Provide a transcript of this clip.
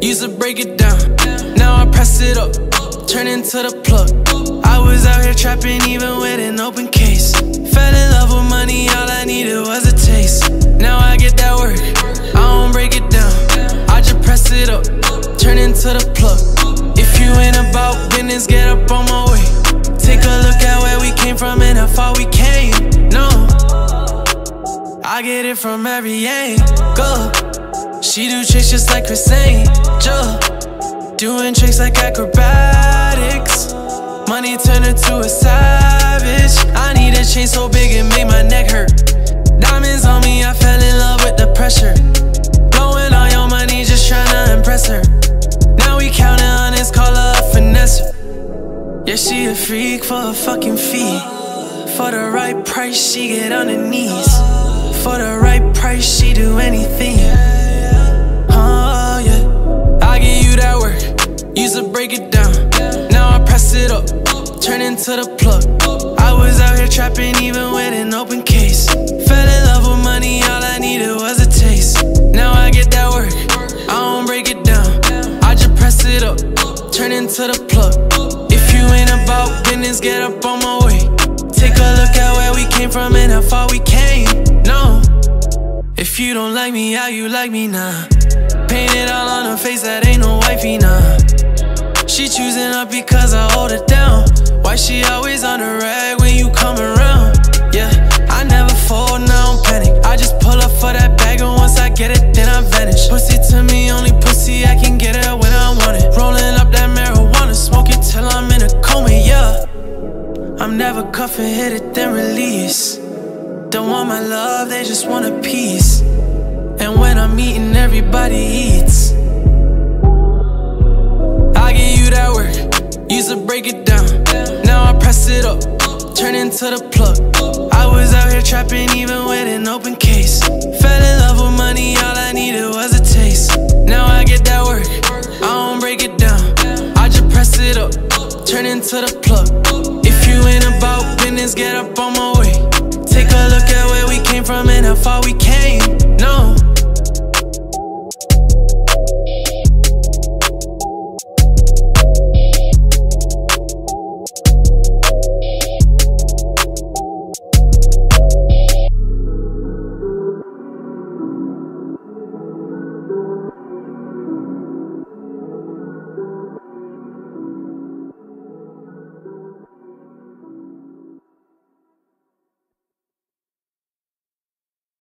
Used to break it down, now I press it up, turn into the plug. I was out here trapping even with an open case. Fell in love with money, all I needed was a taste. Now I get that work, I don't break it down. I just press it up, turn into the plug. If you ain't about business, get up on my way. Take a look at where we came from and how far we came. No, I get it from every angle. She do tricks just like Criss Angel. Doing tricks like acrobatics. Money turn her to a savage. I need a chain so big it make my neck hurt. Diamonds on me, I fell in love with the pressure. Blowing all your money just tryna impress her. Now we counting on this, call a finesse. Yeah, she a freak for a fucking fee. For the right price, she get on her knees. For the right price, she do anything. Into the plug. I was out here trapping even with an open case. Fell in love with money, all I needed was a taste. Now I get that work, I don't break it down. I just press it up, turn into the plug. If you ain't about business, get up on my way. Take a look at where we came from and how far we came. No, if you don't like me, how you like me now? Paint it all on her face, that ain't no wifey now. She choosing up because I hold it down. Why she always on the rag when you come around? Yeah, I never fold, now I'm panic. I just pull up for that bag, and once I get it, then I vanish. Pussy to me, only pussy I can get it when I want it. Rolling up that marijuana, smoke it till I'm in a coma, yeah. I'm never cuffing, hit it, then release. Don't want my love, they just want a piece. And when I'm eating, everybody eats. Break it down. Now I press it up, turn into the plug. I was out here trapping even with an open case. Fell in love with money, all I needed was a taste. Now I get that work, I don't break it down. I just press it up, turn into the plug.